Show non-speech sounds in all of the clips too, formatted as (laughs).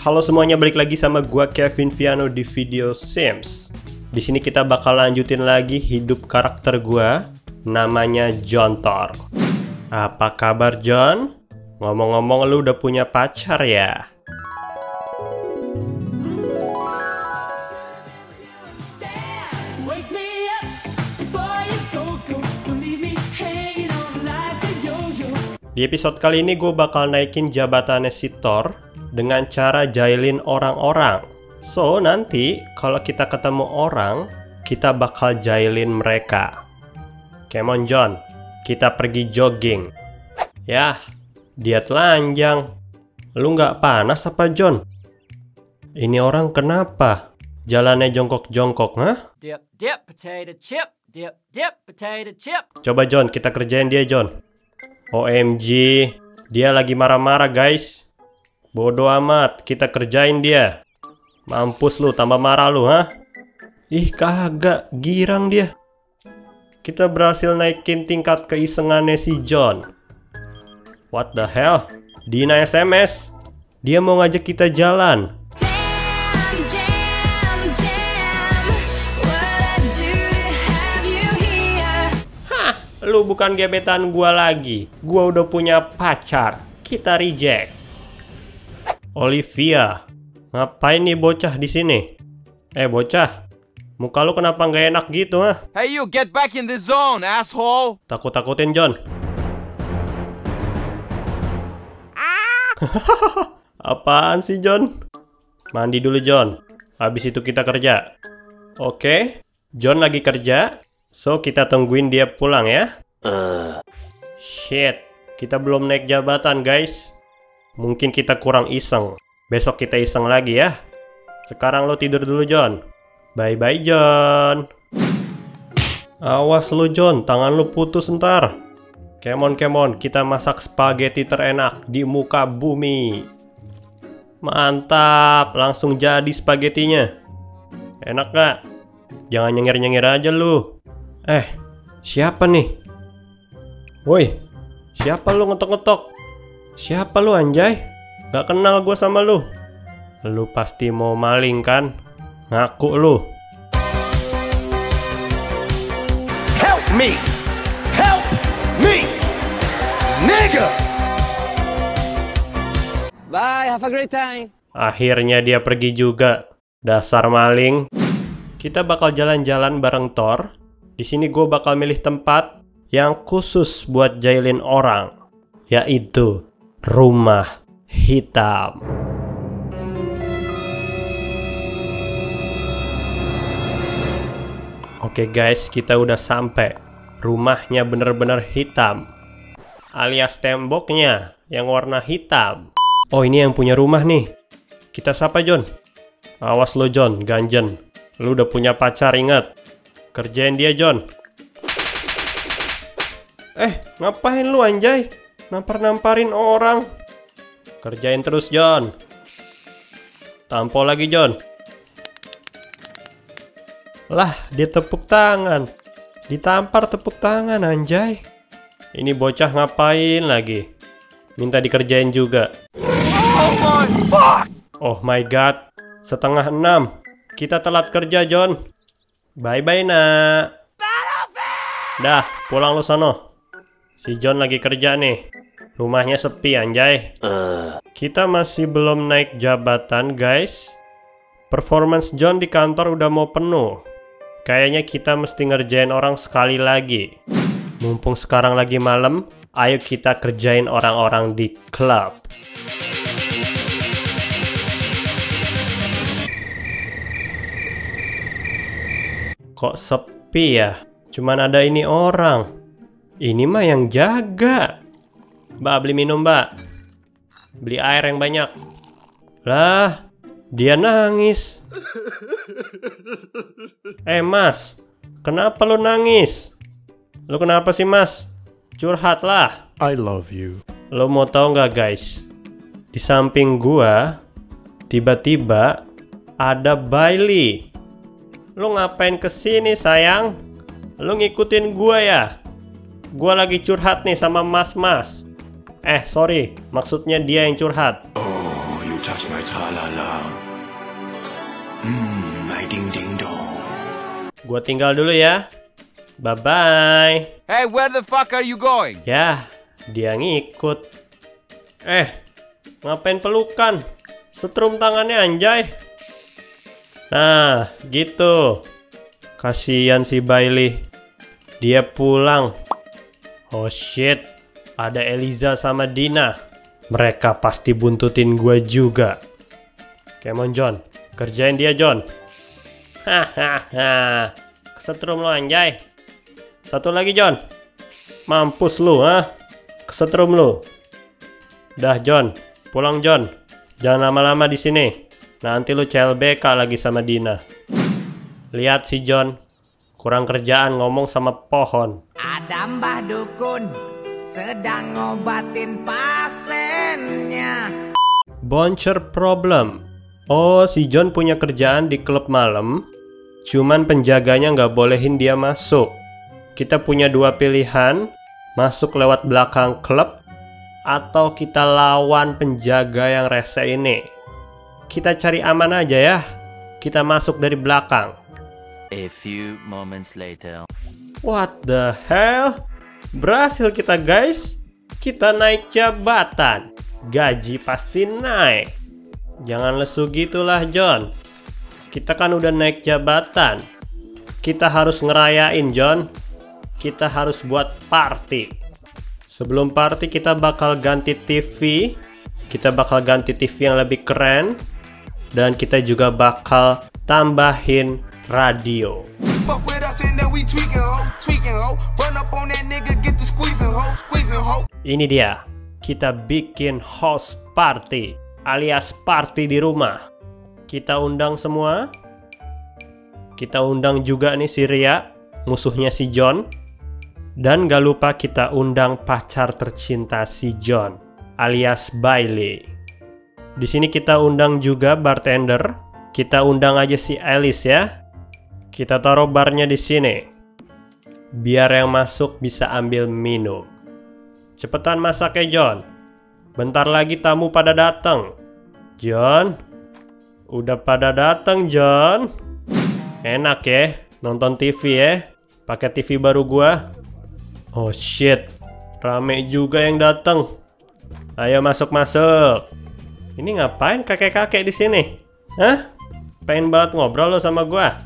Halo semuanya, balik lagi sama gua Kevin Viano di video Sims. Di sini kita bakal lanjutin lagi hidup karakter gua namanya John Thor. Apa kabar John? Ngomong-ngomong lu udah punya pacar ya? Di episode kali ini gue bakal naikin jabatannya si Thor dengan cara jailin orang-orang. So, nanti kalau kita ketemu orang, kita bakal jailin mereka. Come on John, kita pergi jogging. Yah, dia telanjang. Lu nggak panas apa John? Ini orang kenapa? Jalannya jongkok-jongkok, hah? Dip, dip, potato chip. Dip, dip, potato chip. Coba John, kita kerjain dia John. OMG, dia lagi marah-marah guys. Bodoh amat, kita kerjain dia. Mampus lu, tambah marah lu, hah? Ih kagak, girang dia. Kita berhasil naikin tingkat keisengannya si John. What the hell? Dina SMS. Dia mau ngajak kita jalan. Lu bukan gebetan gua lagi. Gua udah punya pacar. Kita reject. Olivia, ngapain nih bocah di sini? Eh bocah, muka lu kenapa nggak enak gitu ha? Hey, you get back in the zone, asshole! Takut-takutin John. (laughs) Apaan sih John? Mandi dulu John. Habis itu kita kerja. Oke, John lagi kerja. So kita tungguin dia pulang ya. Shit, kita belum naik jabatan guys. Mungkin kita kurang iseng. Besok kita iseng lagi ya. Sekarang lo tidur dulu John. Bye-bye John. Awas lu John, tangan lu putus ntar. Kemon kemon, kita masak spaghetti terenak di muka bumi. Mantap, langsung jadi spagettinya. Enak gak? Jangan nyengir-nyengir aja lu. Eh, siapa nih? Woi, siapa lu ngetok-ngetok? Siapa lu anjay? Gak kenal gue sama lu. Lu pasti mau maling kan? Ngaku lu. Help me! Help me! Nigga! Bye, have a great time. Akhirnya dia pergi juga. Dasar maling. Kita bakal jalan-jalan bareng Thor. Di sini gue bakal milih tempat yang khusus buat jailin orang, yaitu rumah hitam. Oke guys, kita udah sampai. Rumahnya bener-bener hitam. Alias temboknya yang warna hitam. Oh ini yang punya rumah nih. Kita sapa John. Awas lo John, ganjen. Lu udah punya pacar ingat. Kerjain dia John. Eh, ngapain lu anjay? Nampar-namparin orang. Kerjain terus John. Tampol lagi John. Lah, dia tepuk tangan. Ditampar tepuk tangan anjay. Ini bocah ngapain lagi? Minta dikerjain juga. Oh my god, setengah enam. Kita telat kerja, John. Bye-bye, nak. Dah, pulang lu sono. Si John lagi kerja nih. Rumahnya sepi, anjay. Kita masih belum naik jabatan, guys. Performance John di kantor udah mau penuh. Kayaknya kita mesti ngerjain orang sekali lagi. Mumpung sekarang lagi malam, ayo kita kerjain orang-orang di klub. Kok sepi ya? Cuman ada ini orang. Ini mah yang jaga. Mbak, beli minum, Mbak. Beli air yang banyak. Lah, dia nangis. Eh, Mas. Kenapa lu nangis? Lu kenapa sih, Mas? Curhat lah. I love you. Lo mau tahu nggak guys? Di samping gua, tiba-tiba ada Bailey. Lo ngapain ke sini sayang? Lo ngikutin gua ya? Gua lagi curhat nih sama mas-mas. Eh sorry, maksudnya dia yang curhat. touch my tra-la-la. Mmm, my ding-ding-dong. Gua tinggal dulu ya. Bye-bye. Hey, where the fuck are you going? Ya, dia ngikut. Eh, ngapain pelukan? Setrum tangannya anjay. Nah, gitu. Kasihan si Bailey. Dia pulang. Oh shit, ada Eliza sama Dina. Mereka pasti buntutin gua juga. Come on John, kerjain dia John. Hahaha, kesetrum lo anjay. Satu lagi John. Mampus lu, ha? Kesetrum lu. Dah John, pulang John. Jangan lama-lama di sini. Nanti lu CLBK lagi sama Dina. Lihat si John, kurang kerjaan ngomong sama pohon. Ada Mbah Dukun sedang ngobatin pasiennya. Boncher problem. Oh, si John punya kerjaan di klub malam. Cuman penjaganya nggak bolehin dia masuk. Kita punya dua pilihan, masuk lewat belakang klub atau kita lawan penjaga yang rese ini. Kita cari aman aja ya. Kita masuk dari belakang. A few moments later. What the hell? Berhasil kita guys. Kita naik jabatan. Gaji pasti naik. Jangan lesu gitulah John. Kita kan udah naik jabatan. Kita harus ngerayain John. Kita harus buat party. Sebelum party kita bakal ganti TV. Kita bakal ganti TV yang lebih keren. Dan kita juga bakal tambahin radio. Ini dia, kita bikin house party alias party di rumah. Kita undang semua. Kita undang juga nih si Ria, musuhnya si John. Dan gak lupa kita undang pacar tercinta si John, alias Bailey. Di sini kita undang juga bartender. Kita undang aja si Alice ya. Kita taruh barnya di sini. Biar yang masuk bisa ambil minum. Cepetan masak ya John. Bentar lagi tamu pada datang. John, udah pada datang John. Enak ya nonton TV ya. Pakai TV baru gua. Oh shit, rame juga yang datang. Ayo masuk-masuk. Ini ngapain kakek-kakek di sini? Hah? Pengen banget ngobrol lo sama gua?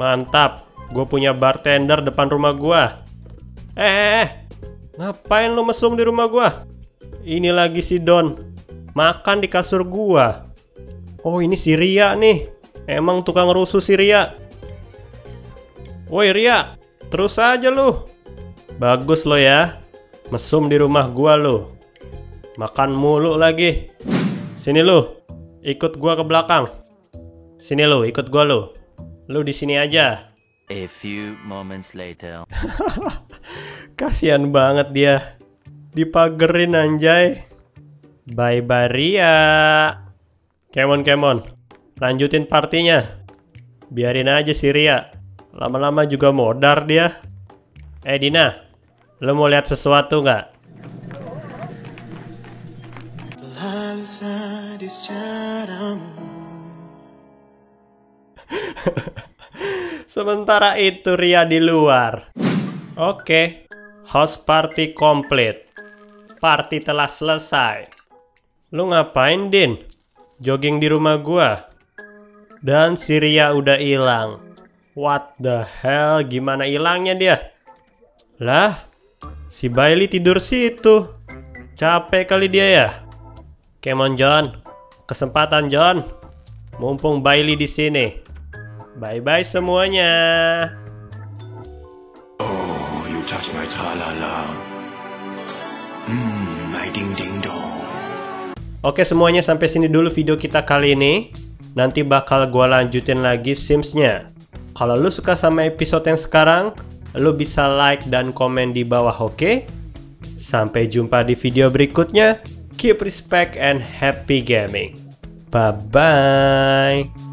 Mantap, gue punya bartender depan rumah gua. Eh, eh, eh, ngapain lo mesum di rumah gua? Ini lagi si Don, makan di kasur gua. Oh ini si Ria nih, emang tukang rusuh si Ria. Woi Ria, terus aja lu. Bagus lo ya, mesum di rumah gua lo. Makan mulu lagi. Sini lu, ikut gua ke belakang. Sini lu, ikut gua lu. Lu di sini aja. A few moments later. (laughs) Kasihan banget dia. Dipagerin anjay. Bye bye Ria. Kemon Kemon. Lanjutin partinya. Biarin aja si Ria. Lama-lama juga modar dia. Eh Dina, lu mau lihat sesuatu nggak? Lalu sadis caramu. (laughs) Sementara itu Ria di luar. Oke, house party komplit. Party telah selesai. Lu ngapain, Din? Jogging di rumah gua. Dan si Ria udah hilang. What the hell? Gimana hilangnya dia? Lah, si Bailey tidur situ. Capek kali dia ya. Come on, John. Kesempatan, John. Mumpung Bailey di sini. Bye-bye semuanya. Oh, you touch my tra-la-la. Mmm, my ding-ding-dong. Oke semuanya sampai sini dulu video kita kali ini. Nanti bakal gua lanjutin lagi Sims-nya. Kalau lu suka sama episode yang sekarang, lu bisa like dan komen di bawah, oke? Sampai jumpa di video berikutnya. Keep respect and happy gaming. Bye-bye.